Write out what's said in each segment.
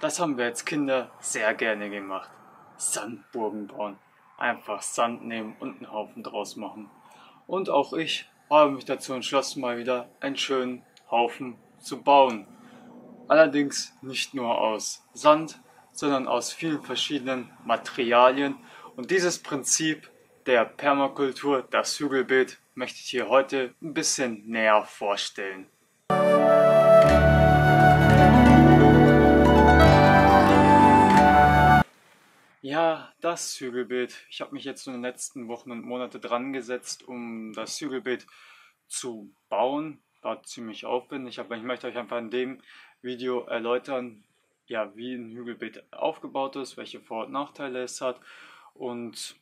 Das haben wir als Kinder sehr gerne gemacht. Sandburgen bauen. Einfach Sand nehmen und einen Haufen draus machen. Und auch ich habe mich dazu entschlossen, mal wieder einen schönen Haufen zu bauen. Allerdings nicht nur aus Sand, sondern aus vielen verschiedenen Materialien. Und dieses Prinzip der Permakultur, das Hügelbild, möchte ich hier heute ein bisschen näher vorstellen. Ja, das Hügelbild. Ich habe mich jetzt in den letzten Wochen und Monaten dran gesetzt, um das Hügelbild zu bauen. War ziemlich aufwendig, aber ich möchte euch einfach in dem Video erläutern, ja, wie ein Hügelbild aufgebaut ist, welche Vor- und Nachteile es hat und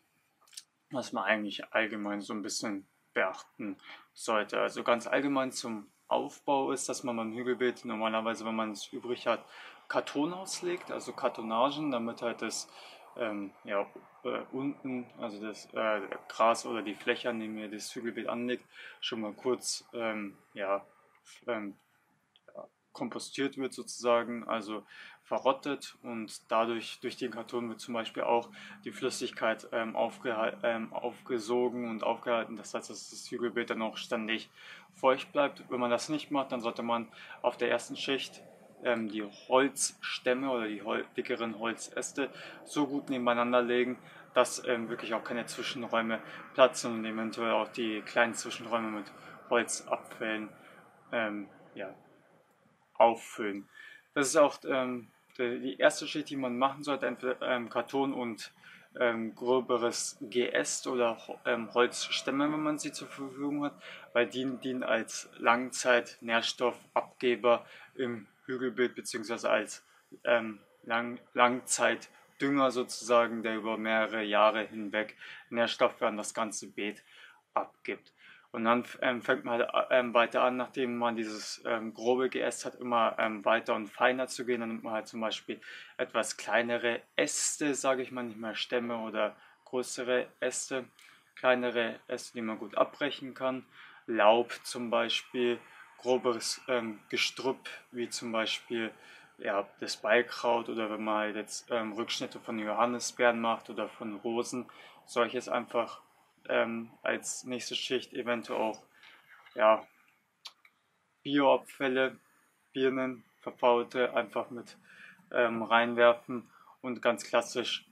was man eigentlich allgemein so ein bisschen beachten sollte. Also ganz allgemein zum Aufbau ist, dass man beim Hügelbild normalerweise, wenn man es übrig hat, Karton auslegt, also Kartonagen, damit halt das ähm, ja, äh, unten, also das äh, Gras oder die Fläche, an dem ihr das Hügelbeet anlegt, schon mal kurz ähm, ja, ähm, kompostiert wird sozusagen, also verrottet und dadurch durch den Karton wird zum Beispiel auch die Flüssigkeit ähm, ähm, aufgesogen und aufgehalten. Das heißt, dass das Hügelbeet dann auch ständig feucht bleibt. Wenn man das nicht macht, dann sollte man auf der ersten Schicht ähm, die Holzstämme oder die Hol dickeren Holzäste so gut nebeneinander legen, dass ähm, wirklich auch keine Zwischenräume platzen und eventuell auch die kleinen Zwischenräume mit Holzabfällen ähm, ja, auffüllen. Das ist auch ähm, die erste Schicht, die man machen sollte, entweder ähm, Karton und ähm, gröberes Geäst oder ähm, Holzstämme, wenn man sie zur Verfügung hat, weil die dienen als Langzeit-Nährstoffabgeber im Hügelbild beziehungsweise als ähm, Lang Langzeitdünger sozusagen, der über mehrere Jahre hinweg Nährstoffe an das ganze Beet abgibt. Und dann ähm, fängt man halt, ähm, weiter an, nachdem man dieses ähm, grobe Geäst hat, immer ähm, weiter und feiner zu gehen. Dann nimmt man halt zum Beispiel etwas kleinere Äste, sage ich mal, nicht mehr Stämme oder größere Äste, kleinere Äste, die man gut abbrechen kann. Laub zum Beispiel groberes ähm, Gestrüpp, wie zum Beispiel ja, das Beikraut oder wenn man halt jetzt ähm, Rückschnitte von Johannisbeeren macht oder von Rosen, solches einfach ähm, als nächste Schicht eventuell auch ja, Bioabfälle, Birnen, verfaulte einfach mit ähm, reinwerfen und ganz klassisch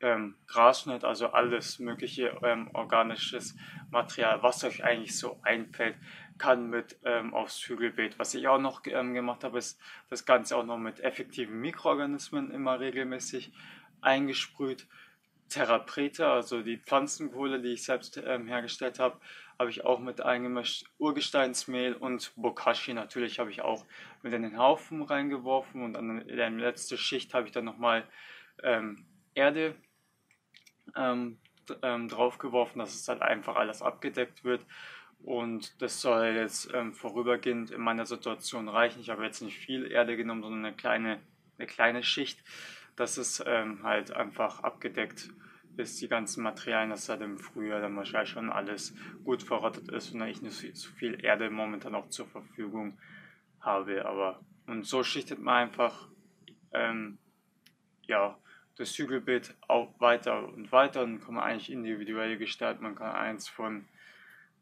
ähm, Grasschnitt, also alles mögliche ähm, organisches Material, was euch eigentlich so einfällt, kann mit ähm, aufs Hügelbeet. Was ich auch noch ähm, gemacht habe, ist das Ganze auch noch mit effektiven Mikroorganismen immer regelmäßig eingesprüht. Therapreta, also die Pflanzenkohle, die ich selbst ähm, hergestellt habe, habe ich auch mit eingemischt. Urgesteinsmehl und Bokashi natürlich habe ich auch mit in den Haufen reingeworfen und an der letzten Schicht habe ich dann nochmal ähm, Erde ähm, ähm, draufgeworfen, dass es halt einfach alles abgedeckt wird. Und das soll jetzt ähm, vorübergehend in meiner Situation reichen. Ich habe jetzt nicht viel Erde genommen, sondern eine kleine, eine kleine Schicht, dass es ähm, halt einfach abgedeckt ist, die ganzen Materialien, dass halt im Frühjahr dann wahrscheinlich schon alles gut verrottet ist und ich nicht so viel Erde momentan auch zur Verfügung habe. Aber und so schichtet man einfach ähm, ja, das Hügelbild auch weiter und weiter und kann man eigentlich individuell gestalten. Man kann eins von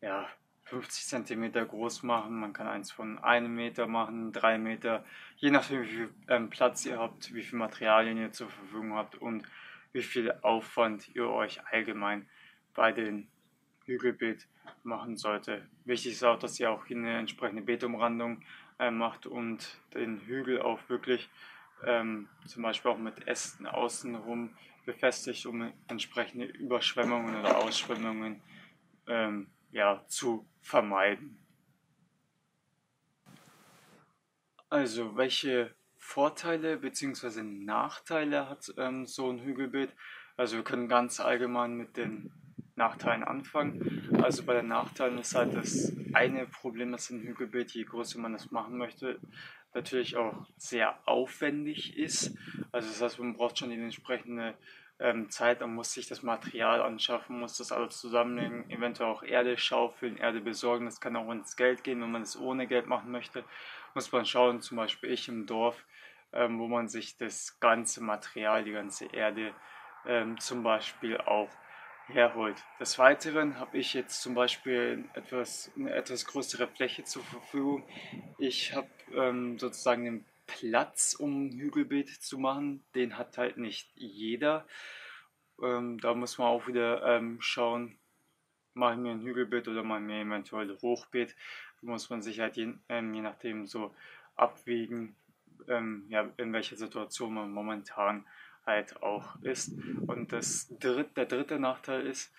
ja, 50 cm groß machen, man kann eins von einem Meter machen, drei Meter, je nachdem wie viel ähm, Platz ihr habt, wie viel Materialien ihr zur Verfügung habt und wie viel Aufwand ihr euch allgemein bei den Hügelbild machen sollte. Wichtig ist auch, dass ihr auch eine entsprechende Beetumrandung äh, macht und den Hügel auch wirklich ähm, zum Beispiel auch mit Ästen außenrum befestigt, um entsprechende Überschwemmungen oder Ausschwemmungen ähm, ja, zu vermeiden. Also, welche Vorteile bzw. Nachteile hat ähm, so ein Hügelbild? Also, wir können ganz allgemein mit den Nachteilen anfangen. Also, bei den Nachteilen ist halt das eine Problem, dass ein Hügelbild, je größer man das machen möchte, natürlich auch sehr aufwendig ist. Also, das heißt, man braucht schon die entsprechende ähm, Zeit, man muss sich das Material anschaffen, muss das alles zusammenlegen, eventuell auch Erde schaufeln, Erde besorgen. Das kann auch ins Geld gehen, wenn man es ohne Geld machen möchte. Muss man schauen, zum Beispiel ich im Dorf ähm, wo man sich das ganze Material, die ganze Erde ähm, zum Beispiel auch herholt. Des Weiteren habe ich jetzt zum Beispiel etwas, eine etwas größere Fläche zur Verfügung. Ich habe ähm, sozusagen den Platz, um ein Hügelbeet zu machen. Den hat halt nicht jeder. Ähm, da muss man auch wieder ähm, schauen, mache ich mir ein Hügelbeet oder mache ich mir eventuell ein Hochbeet. Da muss man sich halt je, ähm, je nachdem so abwägen, ähm, ja, in welcher Situation man momentan halt auch ist. Und das dritt, der dritte Nachteil ist,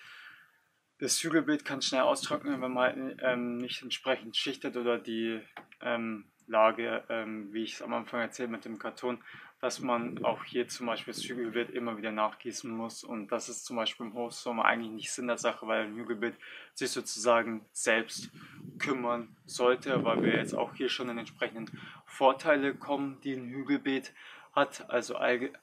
das Hügelbild kann schnell austrocknen, wenn man ähm, nicht entsprechend schichtet oder die ähm, Lage, ähm, wie ich es am Anfang erzählt mit dem Karton, dass man auch hier zum Beispiel das Hügelbild immer wieder nachgießen muss. Und das ist zum Beispiel im Hochsommer eigentlich nicht Sinn der Sache, weil ein Hügelbild sich sozusagen selbst kümmern sollte, weil wir jetzt auch hier schon in entsprechenden Vorteile kommen, die ein Hügelbeet hat. Also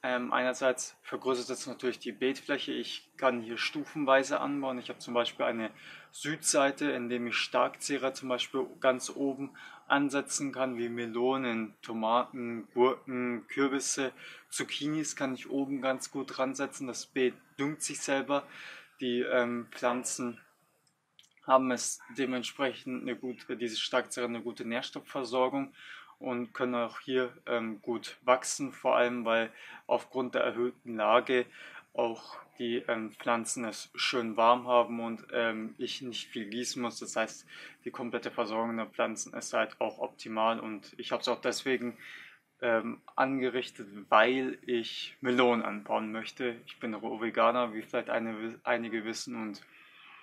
ähm, einerseits vergrößert es natürlich die Beetfläche. Ich kann hier stufenweise anbauen. Ich habe zum Beispiel eine Südseite, in dem ich Starkzehrer zum Beispiel ganz oben ansetzen kann, wie Melonen, Tomaten, Gurken, Kürbisse, Zucchinis kann ich oben ganz gut dran setzen. Das Beet düngt sich selber. Die ähm, Pflanzen haben es dementsprechend eine gute, diese Starkzehrer eine gute Nährstoffversorgung und können auch hier ähm, gut wachsen, vor allem weil aufgrund der erhöhten Lage auch die ähm, Pflanzen es schön warm haben und ähm, ich nicht viel gießen muss. Das heißt, die komplette Versorgung der Pflanzen ist halt auch optimal und ich habe es auch deswegen ähm, angerichtet, weil ich Melonen anbauen möchte. Ich bin Roh-Veganer, wie vielleicht eine, einige wissen und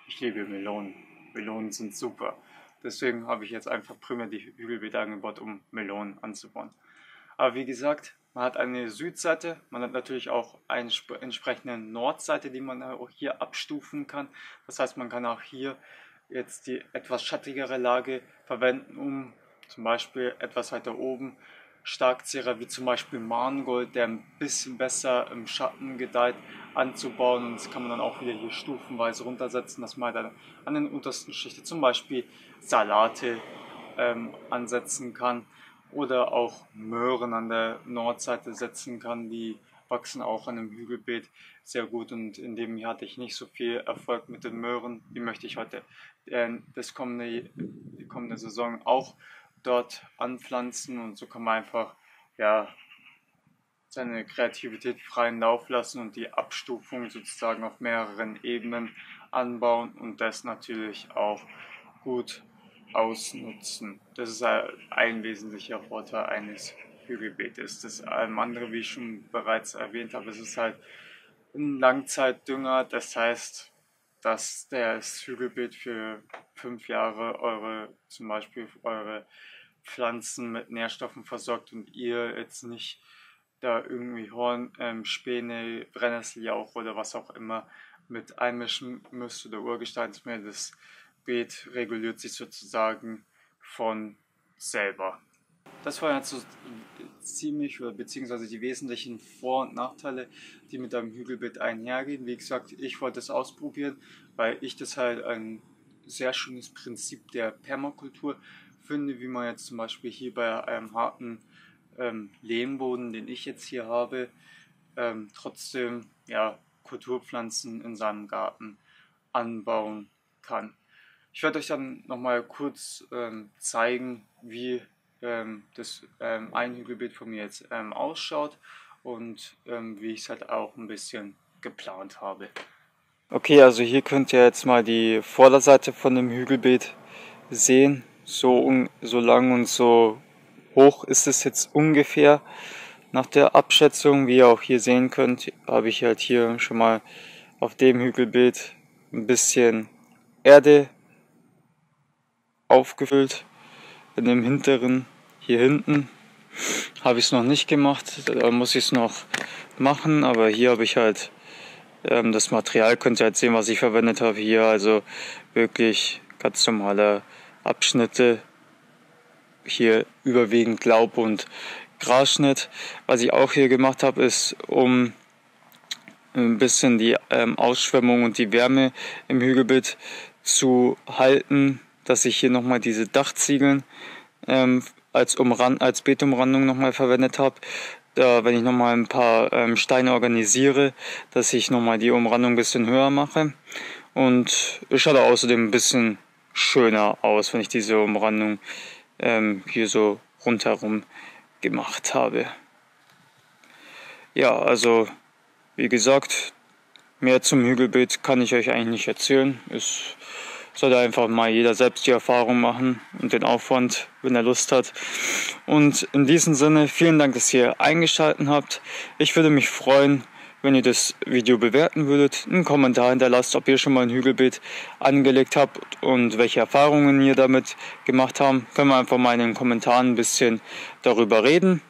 ich liebe Melonen. Melonen sind super. Deswegen habe ich jetzt einfach primär die Hügelbeete angebaut, um Melonen anzubauen. Aber wie gesagt, man hat eine Südseite, man hat natürlich auch eine entsprechende Nordseite, die man auch hier abstufen kann. Das heißt, man kann auch hier jetzt die etwas schattigere Lage verwenden, um zum Beispiel etwas weiter oben Starkzehrer wie zum Beispiel Mangold, der ein bisschen besser im Schatten gedeiht, anzubauen. Und das kann man dann auch wieder hier stufenweise runtersetzen, dass man dann an den untersten Schichten zum Beispiel Salate ähm, ansetzen kann oder auch Möhren an der Nordseite setzen kann. Die wachsen auch an einem Hügelbeet sehr gut und in dem Jahr hatte ich nicht so viel Erfolg mit den Möhren. Die möchte ich heute äh, das kommende, die kommende Saison auch dort anpflanzen und so kann man einfach ja, seine Kreativität freien Lauf lassen und die Abstufung sozusagen auf mehreren Ebenen anbauen und das natürlich auch gut ausnutzen. Das ist ein wesentlicher Vorteil eines Hügelbeetes. Das andere, wie ich schon bereits erwähnt habe, ist halt ein Langzeitdünger. Das heißt, dass das Hügelbeet für fünf Jahre eure, zum Beispiel eure Pflanzen mit Nährstoffen versorgt und ihr jetzt nicht da irgendwie Horn, ähm, Späne, Brennnesseljauch oder was auch immer mit einmischen müsst oder Urgesteinsmehl. Das Beet reguliert sich sozusagen von selber. Das waren jetzt so ziemlich oder beziehungsweise die wesentlichen Vor- und Nachteile, die mit einem Hügelbeet einhergehen. Wie gesagt, ich wollte es ausprobieren, weil ich das halt ein sehr schönes Prinzip der Permakultur finde, wie man jetzt zum Beispiel hier bei einem harten ähm, Lehmboden, den ich jetzt hier habe, ähm, trotzdem ja, Kulturpflanzen in seinem Garten anbauen kann. Ich werde euch dann nochmal kurz ähm, zeigen, wie das ähm, Einhügelbeet von mir jetzt ähm, ausschaut und ähm, wie ich es halt auch ein bisschen geplant habe. Okay, also hier könnt ihr jetzt mal die Vorderseite von dem Hügelbeet sehen. So, so lang und so hoch ist es jetzt ungefähr. Nach der Abschätzung, wie ihr auch hier sehen könnt, habe ich halt hier schon mal auf dem Hügelbild ein bisschen Erde aufgefüllt. In dem hinteren, hier hinten, habe ich es noch nicht gemacht. Da muss ich es noch machen. Aber hier habe ich halt ähm, das Material. Könnt ihr halt sehen, was ich verwendet habe hier. Also wirklich ganz normale Abschnitte. Hier überwiegend Laub und Grasschnitt. Was ich auch hier gemacht habe, ist, um ein bisschen die ähm, Ausschwemmung und die Wärme im Hügelbild zu halten, dass ich hier nochmal diese Dachziegeln ähm, als, Umrand, als Beetumrandung nochmal verwendet habe. da, wenn ich nochmal ein paar ähm, Steine organisiere, dass ich nochmal die Umrandung ein bisschen höher mache. Und es schaut außerdem ein bisschen schöner aus, wenn ich diese Umrandung ähm, hier so rundherum gemacht habe. Ja, also wie gesagt, mehr zum Hügelbild kann ich euch eigentlich nicht erzählen. Es sollte einfach mal jeder selbst die Erfahrung machen und den Aufwand, wenn er Lust hat. Und in diesem Sinne, vielen Dank, dass ihr eingeschaltet habt. Ich würde mich freuen, wenn ihr das Video bewerten würdet, einen Kommentar hinterlasst, ob ihr schon mal ein Hügelbild angelegt habt und welche Erfahrungen ihr damit gemacht habt. Können wir einfach mal in den Kommentaren ein bisschen darüber reden.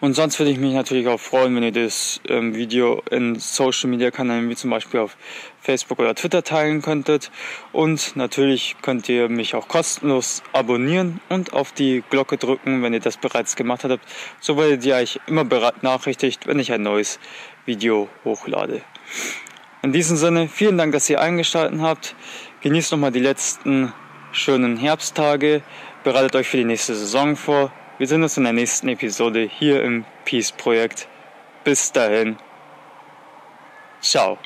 Und sonst würde ich mich natürlich auch freuen, wenn ihr das ähm, Video in Social Media Kanälen wie zum Beispiel auf Facebook oder Twitter teilen könntet. Und natürlich könnt ihr mich auch kostenlos abonnieren und auf die Glocke drücken, wenn ihr das bereits gemacht habt. So werdet ihr euch immer benachrichtigt, wenn ich ein neues Video hochlade. In diesem Sinne, vielen Dank, dass ihr eingeschaltet habt. Genießt nochmal die letzten schönen Herbsttage. Bereitet euch für die nächste Saison vor. Wir sehen uns in der nächsten Episode hier im Peace Projekt. Bis dahin. Ciao.